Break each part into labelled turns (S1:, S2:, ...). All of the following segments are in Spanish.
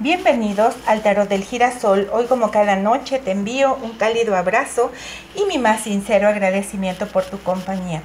S1: Bienvenidos al Tarot del Girasol. Hoy como cada noche te envío un cálido abrazo y mi más sincero agradecimiento por tu compañía.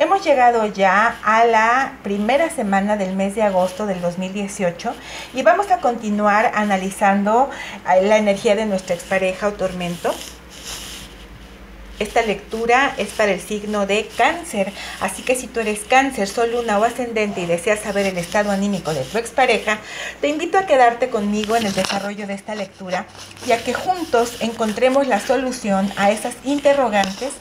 S1: Hemos llegado ya a la primera semana del mes de agosto del 2018 y vamos a continuar analizando eh, la energía de nuestra expareja o tormento esta lectura es para el signo de cáncer, así que si tú eres cáncer, sol, luna o ascendente y deseas saber el estado anímico de tu expareja, te invito a quedarte conmigo en el desarrollo de esta lectura y a que juntos encontremos la solución a esas interrogantes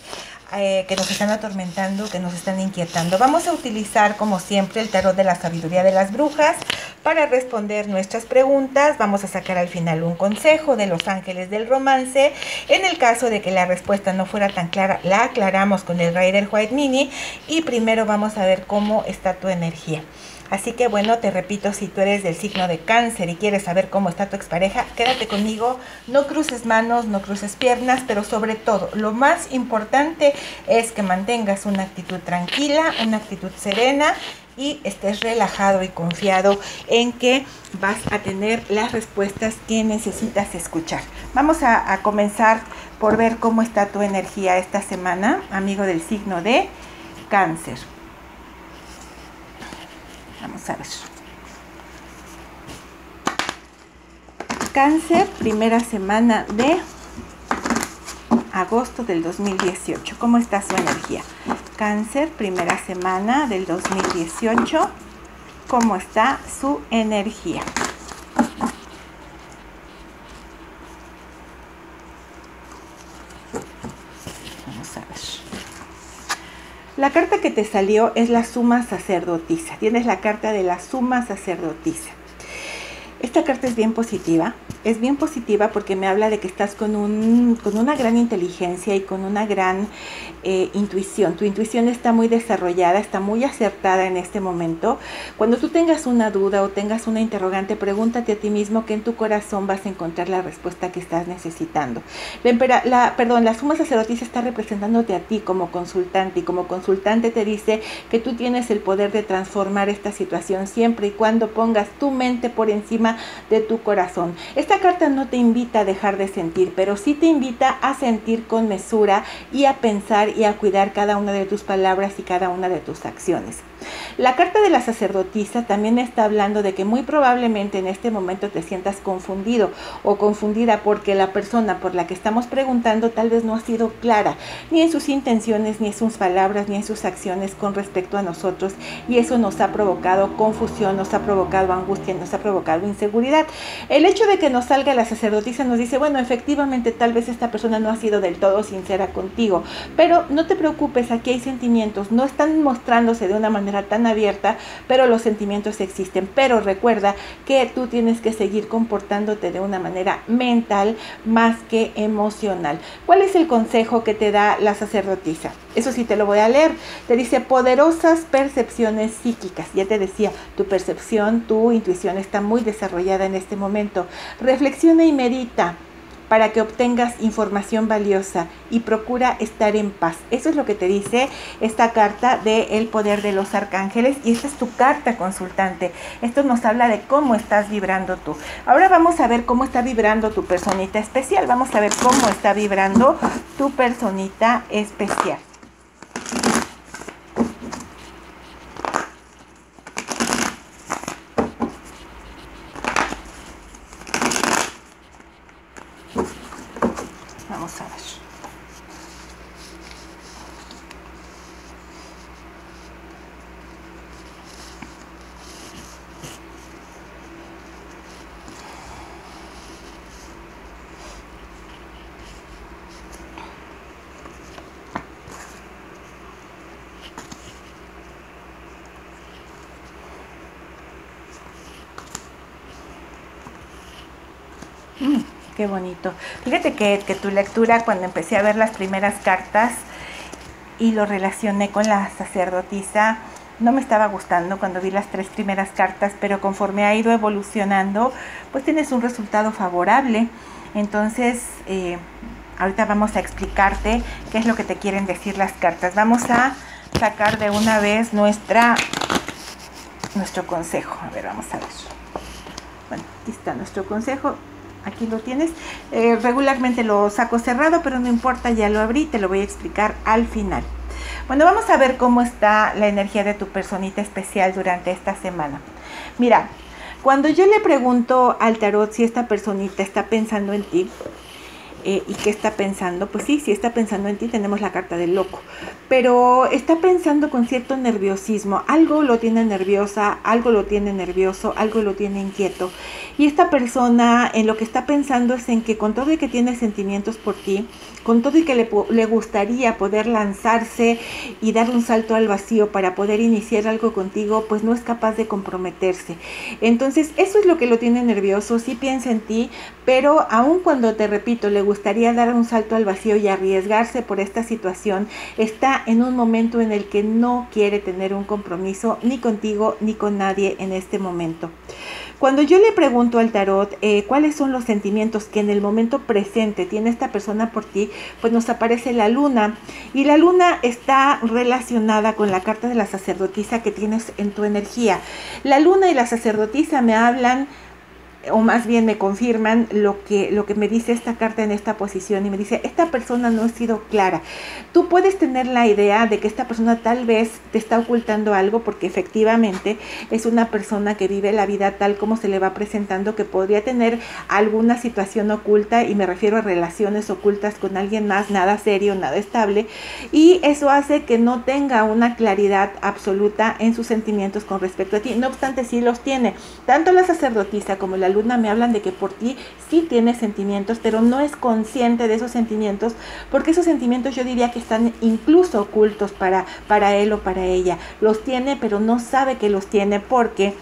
S1: eh, que nos están atormentando, que nos están inquietando. Vamos a utilizar, como siempre, el tarot de la sabiduría de las brujas para responder nuestras preguntas. Vamos a sacar al final un consejo de los ángeles del romance. En el caso de que la respuesta no fuera tan clara, la aclaramos con el Rider White Mini y primero vamos a ver cómo está tu energía. Así que bueno, te repito, si tú eres del signo de cáncer y quieres saber cómo está tu expareja, quédate conmigo, no cruces manos, no cruces piernas, pero sobre todo, lo más importante es que mantengas una actitud tranquila, una actitud serena y estés relajado y confiado en que vas a tener las respuestas que necesitas escuchar. Vamos a, a comenzar por ver cómo está tu energía esta semana, amigo del signo de cáncer. Vamos a ver. Cáncer, primera semana de agosto del 2018. ¿Cómo está su energía? Cáncer, primera semana del 2018. ¿Cómo está su energía? La carta que te salió es la suma sacerdotisa. Tienes la carta de la suma sacerdotisa. Esta carta es bien positiva es bien positiva porque me habla de que estás con, un, con una gran inteligencia y con una gran eh, intuición. Tu intuición está muy desarrollada, está muy acertada en este momento. Cuando tú tengas una duda o tengas una interrogante, pregúntate a ti mismo que en tu corazón vas a encontrar la respuesta que estás necesitando. La, la, perdón, la suma sacerdotisa está representándote a ti como consultante y como consultante te dice que tú tienes el poder de transformar esta situación siempre y cuando pongas tu mente por encima de tu corazón. Esta carta no te invita a dejar de sentir, pero sí te invita a sentir con mesura y a pensar y a cuidar cada una de tus palabras y cada una de tus acciones. La carta de la sacerdotisa también está hablando de que muy probablemente en este momento te sientas confundido o confundida porque la persona por la que estamos preguntando tal vez no ha sido clara ni en sus intenciones, ni en sus palabras, ni en sus acciones con respecto a nosotros y eso nos ha provocado confusión, nos ha provocado angustia, nos ha provocado inseguridad. El hecho de que nos salga la sacerdotisa nos dice, bueno, efectivamente tal vez esta persona no ha sido del todo sincera contigo, pero no te preocupes, aquí hay sentimientos, no están mostrándose de una manera tan abierta, pero los sentimientos existen. Pero recuerda que tú tienes que seguir comportándote de una manera mental más que emocional. ¿Cuál es el consejo que te da la sacerdotisa? Eso sí te lo voy a leer. Te dice poderosas percepciones psíquicas. Ya te decía, tu percepción, tu intuición está muy desarrollada en este momento. Reflexiona y medita para que obtengas información valiosa y procura estar en paz. Eso es lo que te dice esta carta de El poder de los arcángeles y esta es tu carta consultante. Esto nos habla de cómo estás vibrando tú. Ahora vamos a ver cómo está vibrando tu personita especial. Vamos a ver cómo está vibrando tu personita especial. Qué bonito. Fíjate que, que, tu lectura, cuando empecé a ver las primeras cartas y lo relacioné con la sacerdotisa, no me estaba gustando cuando vi las tres primeras cartas, pero conforme ha ido evolucionando, pues tienes un resultado favorable. Entonces, eh, ahorita vamos a explicarte qué es lo que te quieren decir las cartas. Vamos a sacar de una vez nuestra, nuestro consejo. A ver, vamos a ver. Bueno, aquí está nuestro consejo. Aquí lo tienes. Eh, regularmente lo saco cerrado, pero no importa, ya lo abrí, te lo voy a explicar al final. Bueno, vamos a ver cómo está la energía de tu personita especial durante esta semana. Mira, cuando yo le pregunto al tarot si esta personita está pensando en ti, eh, y qué está pensando, pues sí, si está pensando en ti, tenemos la carta del loco, pero está pensando con cierto nerviosismo, algo lo tiene nerviosa, algo lo tiene nervioso, algo lo tiene inquieto. Y esta persona en lo que está pensando es en que con todo y que tiene sentimientos por ti, con todo y que le, le gustaría poder lanzarse y dar un salto al vacío para poder iniciar algo contigo, pues no es capaz de comprometerse. Entonces, eso es lo que lo tiene nervioso, sí piensa en ti, pero aun cuando te repito, le gustaría dar un salto al vacío y arriesgarse por esta situación, está en un momento en el que no quiere tener un compromiso ni contigo ni con nadie en este momento. Cuando yo le pregunto al tarot eh, cuáles son los sentimientos que en el momento presente tiene esta persona por ti, pues nos aparece la luna. Y la luna está relacionada con la carta de la sacerdotisa que tienes en tu energía. La luna y la sacerdotisa me hablan o más bien me confirman lo que, lo que me dice esta carta en esta posición y me dice, esta persona no ha sido clara. Tú puedes tener la idea de que esta persona tal vez te está ocultando algo porque efectivamente es una persona que vive la vida tal como se le va presentando, que podría tener alguna situación oculta y me refiero a relaciones ocultas con alguien más, nada serio, nada estable y eso hace que no tenga una claridad absoluta en sus sentimientos con respecto a ti. No obstante, sí los tiene. Tanto la sacerdotisa como la me hablan de que por ti sí tiene sentimientos, pero no es consciente de esos sentimientos, porque esos sentimientos yo diría que están incluso ocultos para, para él o para ella. Los tiene, pero no sabe que los tiene porque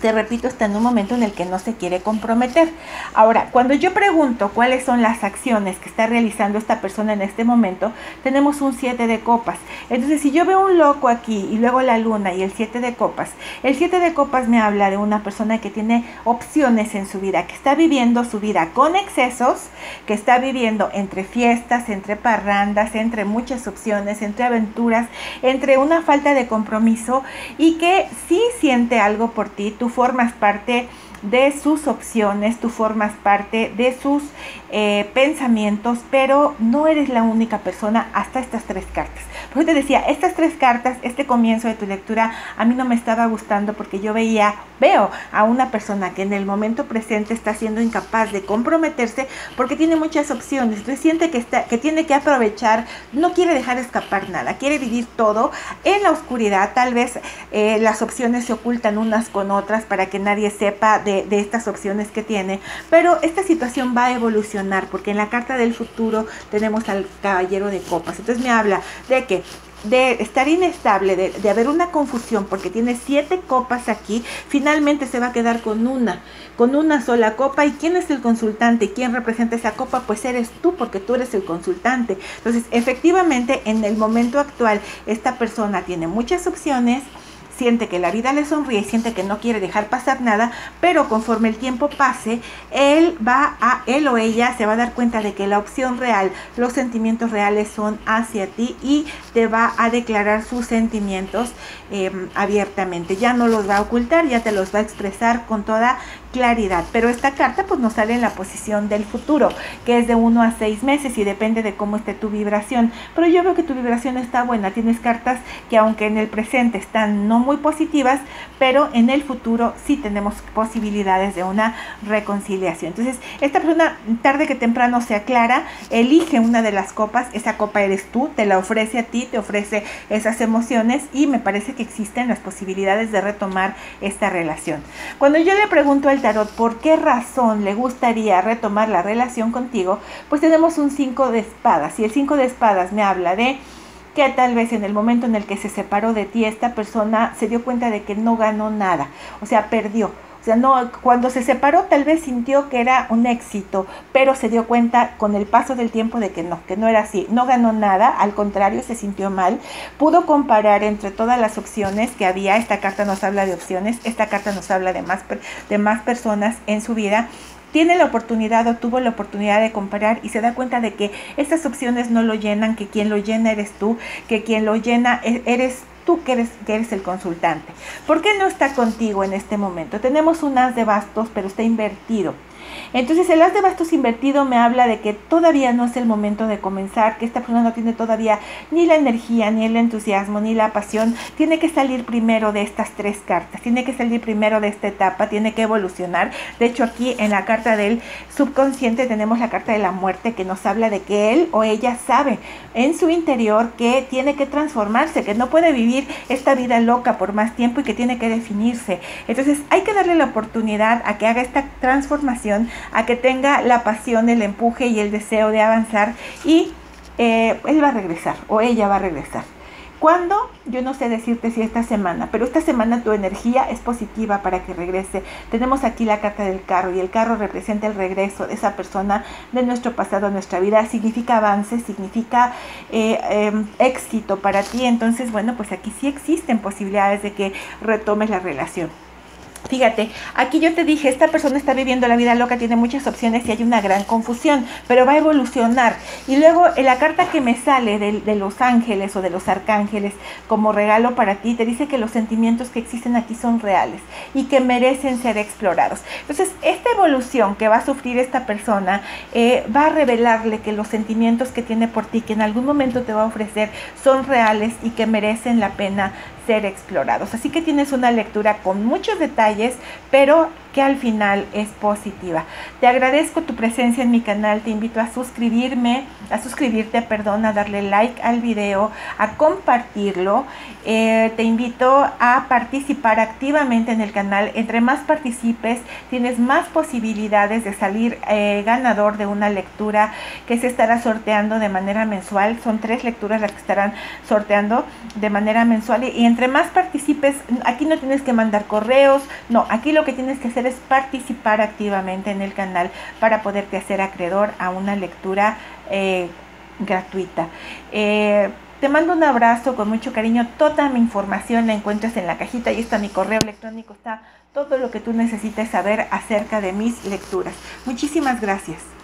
S1: te repito, está en un momento en el que no se quiere comprometer. Ahora, cuando yo pregunto cuáles son las acciones que está realizando esta persona en este momento, tenemos un 7 de copas. Entonces, si yo veo un loco aquí y luego la luna y el 7 de copas, el 7 de copas me habla de una persona que tiene opciones en su vida, que está viviendo su vida con excesos, que está viviendo entre fiestas, entre parrandas, entre muchas opciones, entre aventuras, entre una falta de compromiso y que sí siente algo por ti tú formas parte de sus opciones, tú formas parte de sus eh, pensamientos, pero no eres la única persona hasta estas tres cartas. Por eso te decía, estas tres cartas, este comienzo de tu lectura, a mí no me estaba gustando porque yo veía, veo a una persona que en el momento presente está siendo incapaz de comprometerse porque tiene muchas opciones. Entonces siente que, está, que tiene que aprovechar, no quiere dejar escapar nada, quiere vivir todo en la oscuridad. Tal vez eh, las opciones se ocultan unas con otras para que nadie sepa de, de estas opciones que tiene, pero esta situación va a evolucionar porque en la carta del futuro tenemos al caballero de copas. Entonces me habla de que de estar inestable, de, haber una confusión, porque tiene siete copas aquí, finalmente se va a quedar con una, con una sola copa. ¿Y quién es el consultante? ¿Quién representa esa copa? Pues eres tú, porque tú eres el consultante. Entonces, efectivamente, en el momento actual, esta persona tiene muchas opciones siente que la vida le sonríe, siente que no quiere dejar pasar nada, pero conforme el tiempo pase, él va a, él o ella se va a dar cuenta de que la opción real, los sentimientos reales son hacia ti y te va a declarar sus sentimientos em, abiertamente. Ya no los va a ocultar, ya te los va a expresar con toda claridad. Pero esta carta pues nos sale en la posición del futuro, que es de 1 a 6 meses y depende de cómo esté tu vibración. Pero yo veo que tu vibración está buena. Tienes cartas que aunque en el presente están no muy positivas, pero en el futuro sí tenemos posibilidades de una reconciliación. Entonces, esta persona tarde que temprano se aclara, elige una de las copas, esa copa eres tú, te la ofrece a ti, te ofrece esas emociones y me parece que existen las posibilidades de retomar esta relación. Cuando yo le pregunto al por qué razón le gustaría retomar la relación contigo, pues tenemos un 5 de espadas. Y el 5 de espadas me habla de que tal vez en el momento en el que se separó de ti, esta persona se dio cuenta de que no ganó nada, o sea, perdió sea, no, cuando se separó tal vez sintió que era un éxito, pero se dio cuenta con el paso del tiempo de que no, que no era así. No ganó nada, al contrario, se sintió mal. Pudo comparar entre todas las opciones que había. Esta carta nos habla de opciones, esta carta nos habla de más, de más personas en su vida tiene la oportunidad o tuvo la oportunidad de comparar y se da cuenta de que estas opciones no lo llenan, que quien lo llena eres tú, que quien lo llena e-, eres tú que eres, que eres el consultante. ¿Por qué no está contigo en este momento? Tenemos un as de bastos, pero está invertido. Entonces el as de bastos invertido me habla de que todavía no es el momento de comenzar, que esta persona no tiene todavía ni la energía, ni el entusiasmo, ni la pasión. Tiene que salir primero de estas tres cartas, tiene que salir primero de esta etapa, tiene que evolucionar. De hecho aquí en la carta del subconsciente tenemos la carta de la muerte que nos habla de que él o ella sabe en su interior que tiene que transformarse, que no puede vivir esta vida loca por más tiempo y que tiene que definirse. Entonces hay que darle la oportunidad a que haga esta transformación a que tenga la pasión, el empuje y el deseo de avanzar y eh, él va a regresar o ella va a regresar. ¿Cuándo? Yo no sé decirte si esta semana, pero esta semana tu energía es positiva para que regrese. Tenemos aquí la carta del carro y el carro representa el regreso de esa persona de nuestro pasado a nuestra vida. Significa avance, significa eh, em, éxito para ti. Entonces, bueno, pues aquí sí existen posibilidades de que retomes la relación. Fíjate, aquí yo te dije, esta persona está viviendo la vida loca, tiene muchas opciones y hay una gran confusión, pero va a evolucionar. Y luego en la carta que me sale de, los ángeles o de los arcángeles como regalo para ti, te dice que los sentimientos que existen aquí son reales y que merecen ser explorados. Entonces, esta evolución que va a sufrir esta persona eh, va a revelarle que los sentimientos que tiene por ti, que en algún momento te va a ofrecer, son reales y que merecen la pena explorados. Así que tienes una lectura con muchos detalles, pero al final es positiva. Te agradezco tu presencia en mi canal, te invito a suscribirme, a suscribirte, perdón, a darle like al video, a compartirlo. Eh, te invito a participar activamente en el canal. Entre más participes, tienes más posibilidades de salir eh, ganador de una lectura que se estará sorteando de manera mensual. Son tres lecturas las que estarán sorteando de manera mensual y entre más participes, aquí no tienes que mandar correos, no, aquí lo que tienes que hacer es participar activamente en el canal para poderte hacer acreedor a una lectura eh, gratuita. Eh, te mando un abrazo con mucho cariño. Toda mi información la encuentras en la cajita y está mi correo electrónico, está todo lo que tú necesites saber acerca de mis lecturas. Muchísimas gracias.